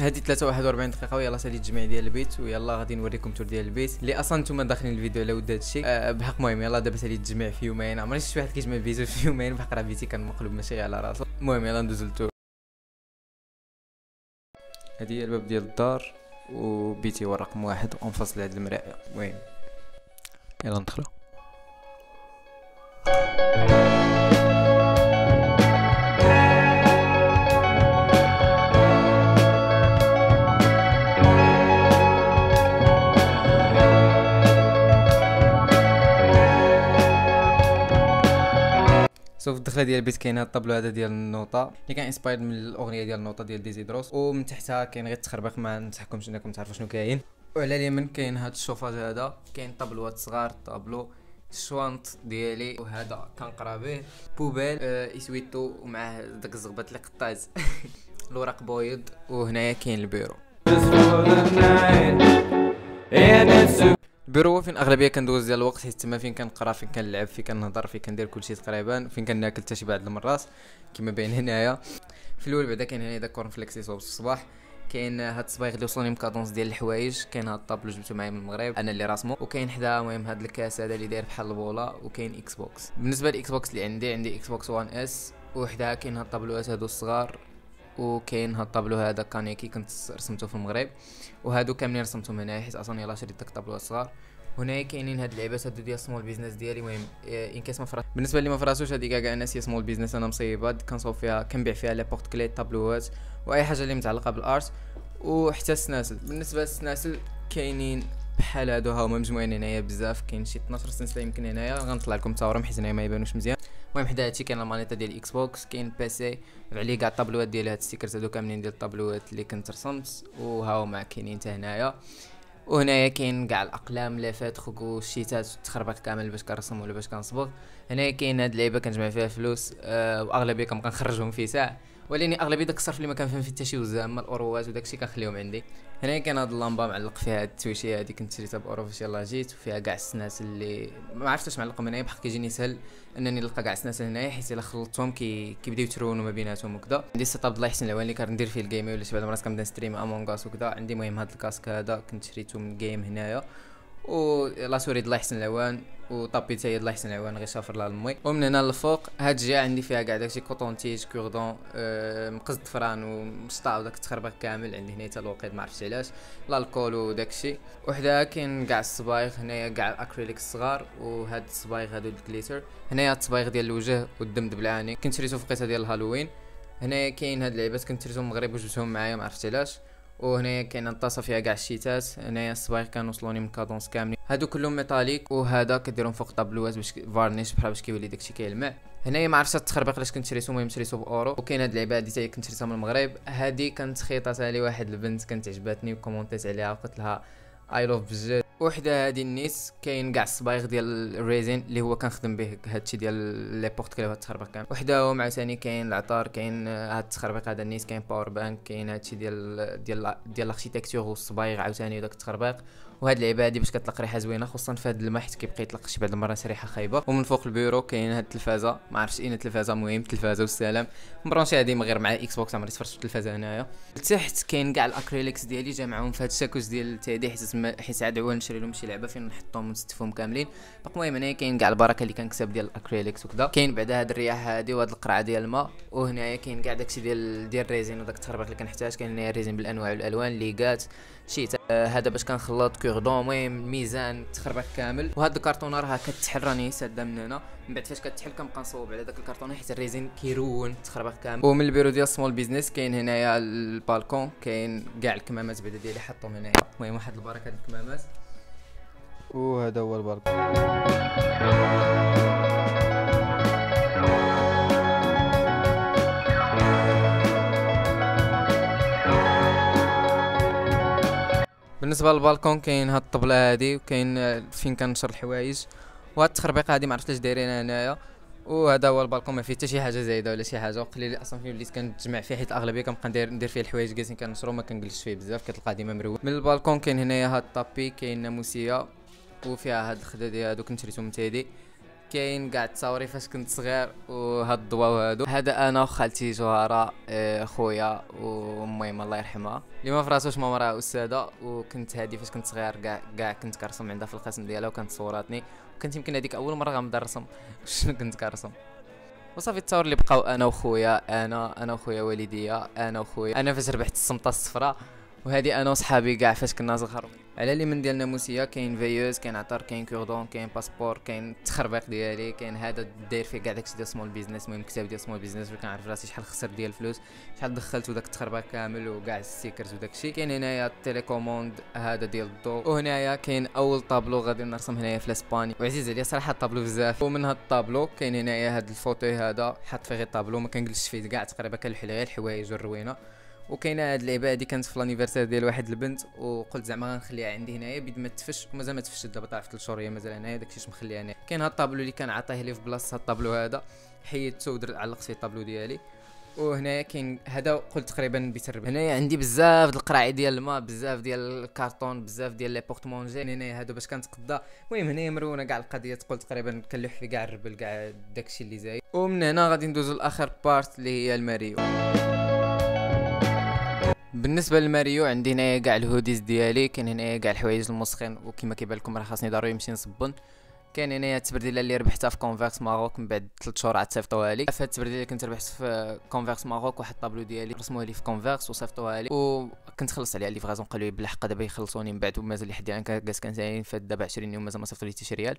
هادي 43 دقيقة ويلا سالي التجميع ديال البيت ويلا غادي نوريكم تور ديال البيت. اللي أصلا نتوما داخلين الفيديو على ود هادشي أه بحق المهم يلا دابا سالي التجميع في يومين. عمرني شفت واحد كيجمع فيديو في يومين بحق راه بيتي كان مقلوب ماشي على راسو. المهم يلا ندوزو للتور. هادي هي الباب ديال الدار وبيتي هو رقم واحد وانفصل هاد المرايه المهم. يلا ندخلو. سوف الدخلة ديال البيت كاين هاد الطابلو هذا ديال النوطة اللي كان انسبايرد من الأغنية ديال النوطة ديال ديزيدروس ومن تحتها كاين غير التخربيق ما نصحكمش إنكم تعرفوا شنو كاين. وعلى اليمين كاين هاد الشوفاج هذا كاين طابلوات صغار طابلو الشوانط ديالي وهذا كنقرا به بوبيل آه اسويتو ومعاه داك الزغبات اللي قطاز. الورق بويض وهنايا كاين البيرو. البيرو هو فين أغلبية كندوز ديال الوقت حيت تما فين كنقرا فين كنلعب فين كنهضر فين كندير كلشي تقريبا فين كناكل حتى شي بعض المرات كما باين هنايا. في الأول بعدا كاين هنا داك corn flakes يصوب الصباح كاين هاد الصبايغ اللي وصلوني من كادونس ديال الحوايج كاين هاد الطابلو جبتو معايا من المغرب أنا اللي راسمو. وكاين حدا المهم هاد الكاس هذا اللي داير بحال البوله وكاين Xbox بالنسبة لل Xbox اللي عندي عندي Xbox One S وحدها كاين هاد الطابلوات هادو الصغار. وكاين هاد الطابلو هذا كانيكي كنت رسمته في المغرب وهادو كاملين رسمتهم هنايا حيت أصلا يلاه شريت داك الطابلوات الصغار. هنايا كاينين هاد اللعيبات هادو ديال small business ديالي المهم en cas ما فرا بالنسبة اللي ما فراسوش هادي كاع الناس هي small business أنا مصيبه كنصوب فيها كنبيع فيها les porte-clés طابلوات وأي حاجة اللي متعلقة بال art وحتى السناسل. بالنسبة للسناسل كاينين بحال هادو ها هما مجموعين هنايا بزاف كاين شي 12 سلسله يمكن هنايا غنطلع لكم التصاورهم حيت هنايا ما يبانوش مزيان. المهم حدا هادشي كاين المانيطه ديال ال Xbox كاين PC عليه كاع الطابلوات ديال هاد stickers هادو كاملين ديال الطابلوات اللي كنت رسمت وها هما كاينين حتى هنايا. وهنايا كاين كاع الأقلام لي فاتخ والشيتات والتخربيق كامل باش كنرسم ولا باش كنصبغ. هنايا كاين هاد اللعيبة كنجمع فيها فلوس أه وأغلبية كنبقى نخرجهم في ساعة. ولكن أغلبية داك الصرف اللي ما كنفهم فيه حتى شي وزا أما الأوروات وداكشي كنخليهم عندي. هنايا كاين هاد اللمبة معلق فيها هاد التويشيه هادي كنت شريتها باورو فاش يلاه جيت وفيها كاع السناس اللي ما عرفتش معلقهم هنايا بحال كيجيني سهل أنني نلقى كاع السناس هنايا حيت إلا خلطتهم كي كيبداو يترونوا ما بيناتهم وكذا عندي سيت اب الله يحسن العوان اللي كندير فيه الجيمي ولا شي بعض المرات كنبدا نستريم امونغ اس وكذا عندي المهم هاد الكاسك هذا كنت شريته من جيم هنايا. و لا سوري الله يحسن العوان وطابي تاهي الله يحسن العوان غير شافر لها لمي ومن هنا للفوق هاد الجهه عندي فيها كاع داكشي كوطونتيج كوردون أه مقصد فران ومسطا وداك التخربيق كامل عندي هنا حتى الوقيت ما عرفتش علاش. الكول وداكشي. وحده كاين كاع الصبايغ هنايا كاع الأكريليك الصغار وهاد الصبايغ هادو الكليتر هنايا الصبايغ ديال الوجه والدم دبلعاني كنت شريتو في قصة ديال الهالوين. هنايا كاين هاد اللعيبات كنت شريتهم من المغرب وجبتهم معايا ما عرفتش علاش. وهنايا كاين الطاسه فيها كاع الشيتات. هنايا الصبايغ كانوا وصلوني من كادونس كاملين. هادو كلهم ميتاليك وهذا كديرهم فوق طابلوات باش فارنيش بحال باش كيولي داكشي كيلمع. هنايا ما عرفتش التخربيق علاش كنت شريتو المهم شريتو بأورو. وكاين هاد اللعبه هادي كنت شريتها من المغرب. هادي كانت خيطاتها لي واحد البنت كانت عجباتني وكومونتيت عليها وقلت لها اي لوف بجد وحده هادي النيس كاين كاع الصبايغ ديال الريزين اللي هو كنخدم به هادشي ديال لي بورت كلي التخربيق. كامل وحده هو عاوتاني كاين العطار كاين هاد التخربيق هذا النيس كاين باور بانك كاين هادشي ديال ديال ديال الاركيتكتور والصبايغ عاوتاني وداك التخربيق. وهاد اللعيبه هادي باش كتطلق ريحة زوينة خصوصا في هاد الماء حيت كيبقى يطلق شي بعض المرات ريحة خايبة. ومن فوق البيرو كاين هاد التلفازة. ما عرفتش أين التلفازة المهم التلفازة والسلام. مبرونشي هادي غير مع إكس بوكس عمري تفرجت التلفازة هنايا. لتحت كاين كاع الأكريليكس ديالي جامعهم في هاد الشاكوش ديال التيدي حيت حيت عاد عوال نشري لهم شي لعبة فين نحطهم ونستفهم كاملين. المهم هنايا كاين كاع البركة اللي كنكسب ديال الأكريليكس وكذا كاين بعدا هاد الرياح هادي وهاد القرعة ديال الماء. وهنايا كاين كاع داكشي ديال ديال الريزين وداك التخربيق اللي كنحتاج. كاين هنايا الريزين بالأنواع والألوان ليغات شي آه هذا باش كنخلط كوردون المهم ميزان تخربيق كامل. وهاد الكرتونة راه كتحل راني سادة من هنا. من بعد فاش كتحل كنبقى نصوب على داك الكرتونه حيت ال résine كيرون التخربيق كامل. ومن البيرو ديال small business كاين هنايا البالكون كاين كاع الكمامات بعدا ديالي حطهم هنايا. المهم واحد البركة هاد الكمامات. وهذا هو البالكون. بالنسبة للبالكون كاين هاد الطبلة هادي وكاين فين كنشر الحوايج. وهاد التخربيقه هادي معرفتش دايرينها هنايا. وهذا هو البالكون ما فيه حتى شي حاجة زايدة ولا شي حاجة. وقليل أصلا فين وليت كنتجمع فيه حيت الاغلبيه كنبقى ندير ندير فيه الحوايج جالسين كنشرو ما فيه بزاف كتلقى ديما مروق. من البالكون كاين هنايا هاد ال tapis كاين ناموسية وفيها هاد ديال هادو كنت شريتو من تيدي. كاين كاع التصاوري فاش كنت صغير وهاد الضوا وهادو. هذا أنا وخالتي جوهره آه، خويا ومهم الله يرحمها. اللي ما فراسوش ماما راه أستاذة وكنت هادي فاش كنت صغير كاع كاع كنت كنرسم عندها في القسم ديالها وكانت صوراتني. وكنت يمكن هذيك أول مرة غنبدا نرسم. شنو كنت كنرسم؟ وصافي التصاور اللي بقاو أنا وخويا أنا أنا وخويا والديا أنا وخويا. أنا فاش ربحت السمطه الصفراء وهذه أنا وصحابي كاع فاش كنا صغار. على اللي من ديال الناموسيه كاين فيوز كاين عطر كاين cordon كاين passeport كاين التخربيق ديالي كاين هذا داير فيه كاع داكشي ديال small business المهم كتاب ديال small business كنعرف راسي شحال خسر ديال الفلوس شحال دخلت وداك التخربيق كامل وكاع ال stickers وداكشي. كاين هنايا ال télécommande هذا ديال الضوء. وهنايا كاين أول طابلو غادي نرسم هنايا في الاسباني وعزيز عليا صراحة الطابلو بزاف. ومن هاد الطابلو كاين هنايا هاد ال fauteuil هذا حط فيه غير طابلو ما كنجلسش فيه كاع تقريبا كنلوح غير الحوايج والروينة. وكاينة هاد اللعبه هادي كانت في لانيفرسير ديال واحد البنت وقلت زعما غنخليها عندي هنايا بيد ما تفش ومازال ما تفش دابا طلع في 3 شهور هي مازال هنايا داكشي مخليها هنا كاين هاد الطابلو اللي كان عطاه لي في بلاصة هاد الطابلو هذا حيدته ودرت علقت فيه الطابلو ديالي. وهنايا كاين هذا قلت تقريبا بيتربح هنايا عندي بزاف د القراعي ديال الماء بزاف ديال الكارطون بزاف ديال لي بورتمونجي. هنايا هادو باش كنتقضى المهم هنايا مرونة كاع القضية تقول تقريبا كنلوح في كاع الربل كاع داكشي اللي زايد. ومن هنا غادي ندوزو لآخر بارت اللي هي الماريو بالنسبة للماريو عندي هنايا كاع ال hoodies ديالي كاين هنايا كاع الحوايج الموسخين وكما كيبان لكم راه خاصني ضروري نمشي نصبن. كاين هنايا السبرديلة اللي ربحتها في Converse Maroc من بعد 3 شهور عاد صيفطوها لي. في السبرديلة كنت ربحت في Converse Maroc واحد الطابلو ديالي رسموها لي في Converse وصيفطوها لي. وكنت خلصت عليها livraison قالوا لي بالحق دابا يخلصوني من بعد ومازال لي حد كاس كان سايرين فات دابا 20 يوم مازال ما صيفطوا لي حتى شي ريال.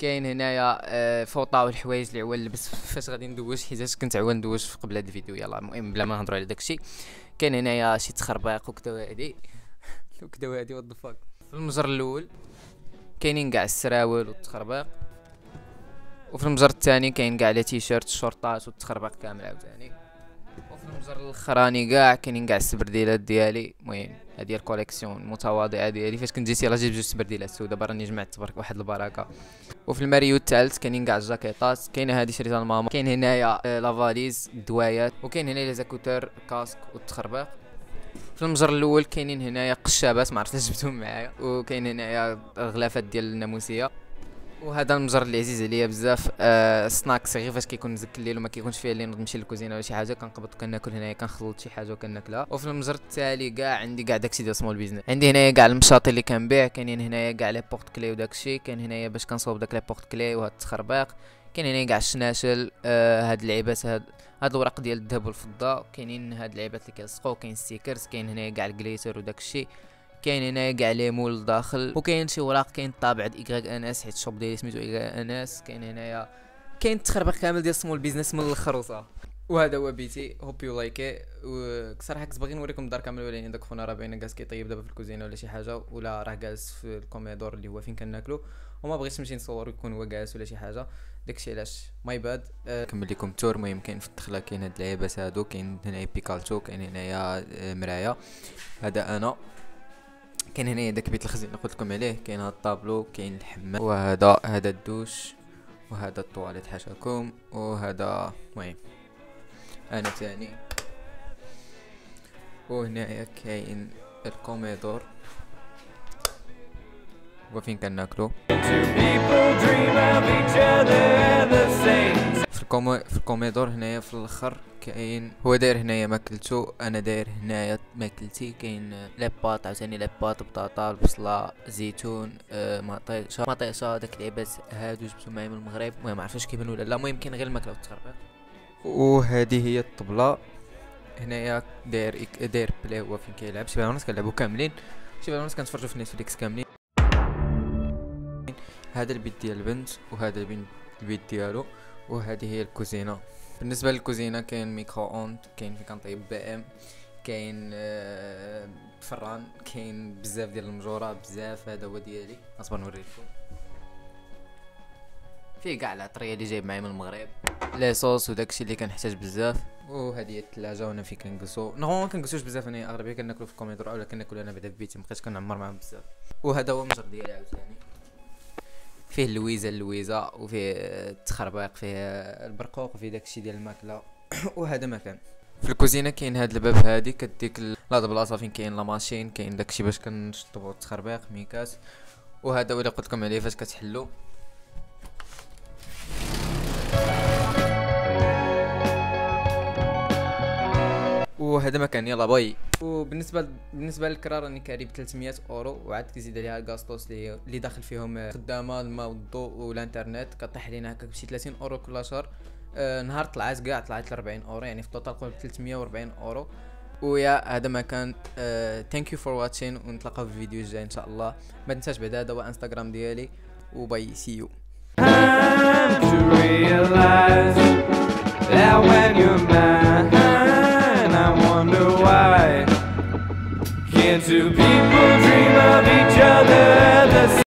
كاين هنايا آه، فوطا والحوايج اللي عوال لبس فاش غادي ندوش حيت كنت عوال ندوش قبل هذا الفيديو يلا المهم بلا ما نهضروا على داكشي كاين هنايا شي تخربيق وكدا وهادي. وكدا وهادي وات في المجر الأول كاينين كاع السراول والتخربيق. وفي المجر الثاني كاين كاع لي تيشيرت الشورطات والتخربيق كامل عاوتاني. وفي المجر الأخراني كاع كاينين كاع السبرديلات ديالي المهم. هذه الكوليكسيون المتواضعة ديالي فاش كنت جيت يلاه جيب جوج سبرديلات سودا براني جمعت تبارك واحد البركة. وفي الماريو الثالث كاينين كاع الجاكيطات كاينة هذه شريتها لماما كاين هنايا آه، لافاليز الدوايات وكاين هنا لي زاكوتور كاسك والتخربيق. في المجر الأول كاينين هنايا قشابات ما عرفتش جبتهم معايا. وكاين هنايا غلافات ديال الناموسية. وهذا المجر اللي عزيز عليا بزاف. آه snacks غير فاش كيكون مزك الليل وما كيكونش فيه اللي نمشي للكوزينه ولا شي حاجة كنقبض كناكل هنايا كنخلط شي حاجة وكناكلها. وفي المجر التالي كاع عندي كاع داكشي ديال small business عندي هنايا كاع المشاطي اللي كنبيع كاينين هنايا كاع les porte-clés وداكشي كاين هنايا باش كنصوب داك les porte-clés وهاد التخربيق كاين هنايا كاع الشناشل آه هاد اللعيبات هاد هاد الوراق ديال الذهب والفضة كاينين هاد اللعيبات اللي كيلصقوا كاين stickers كاين هنايا كاع ال glitter وداكشي كاين هنا كاع les moules داخل وكاين شي وراق كاين طابع د ايكغيك ان اس حيت ال shop ديالي سميتو ايكغيك ان اس كاين هنايا كاين التخربيق كامل ديال small business من الأخر وهذا هو بيتي hope you like وصراحه كنت باغي نوريكم الدار كامل ولكن داك خونا راه باينه جالس كيطيب دابا في الكوزينة ولا شي حاجة ولا راه جالس في ال comedor اللي هو فين كناكلو. وما بغيتش نمشي نصور يكون هو جالس ولا شي حاجة. داكشي علاش my bad أه كمل لكم ال tour المهم كاين في الدخلة كاين هاد اللعيبات هادو كاين هنايا بيكالتو كاين هنايا آه، مرايه هذا أنا. كاين هنايا داك بيت الخزينه قلت لكم عليه كاين هاد الطابلو كاين الحمام وهذا هذا الدوش وهذا الطواليت حاشاكم وهذا المهم. أنا تاني. وهنايا كاين ال comedor. وفين كناكلو؟ في ال comedor هنايا في الأخر. كاين هو داير هنايا ماكلتو أنا داير هنايا ماكلتي كاين la pâte عاوتاني la pâte بطاطا البصلة زيتون آه مطيشه مطيشه داك العباد هادو جبتو معايا من المغرب المهم عرفتش كيبان ولا لا المهم كاين غير الماكلة والتخربيق. وهذه هي الطبلة. هنايا داير داير play هو فين كيلعب شي الناس كنلعبو كاملين. شي الناس كنتفرجوا في نتفليكس كاملين. هذا البيت ديال البنت وهذا البيت ديالو وهذه هي الكوزينة. بالنسبة للكوزينة كاين micro-ondes كاين فين كنطيب بي إم كاين آه، فران كاين بزاف ديال المجورة بزاف هذا هو ديالي. اصبر نوريكم فيه كاع العطرية اللي جايب معايا من المغرب. les sauces وداكشي اللي كنحتاج بزاف. وهذه هي الثلاجه وأنا فين كنجلسو. normalement كنجلسوش بزاف أنا أغلبية كناكلو في ال comedor ولا كناكل أنا بعدا في بيتي مبقيتش كنعمر معاهم بزاف. وهذا هو المجر ديالي عاوتاني. فيه اللويزة اللويزة وفيه التخربيق فيه البرقوق وفيه داكشي ديال الماكلة. وهذا مكان في الكوزينة كاين هاد الباب هادي كديك لا بلاصه فين كاين لا ماشين كاين داكشي باش كنشطبو التخربيق ميكاس. وهذا ولا قلت لكم عليه فاش كتحلو. وهذا ما كان يلا bye. وبالنسبة بالنسبة للكرا راني كاري ب 300 أورو وعاد كيزيد عليها ال gastos اللي داخل فيهم خدامه الماء والضوء والإنترنت كطيح علينا هكا بشي 30 أورو كل شهر. آه نهار طلعت كاع طلعت ل 40 أورو يعني في ال total قول 340 أورو. ويا هذا ما كان. thank you for watching ونتلاقاو في الفيديو الجاي إن شاء الله. ما تنساش بعد هذا هو انستغرام ديالي. و bye see you to realize that when you're mine, wonder why. Can't two people dream of each other?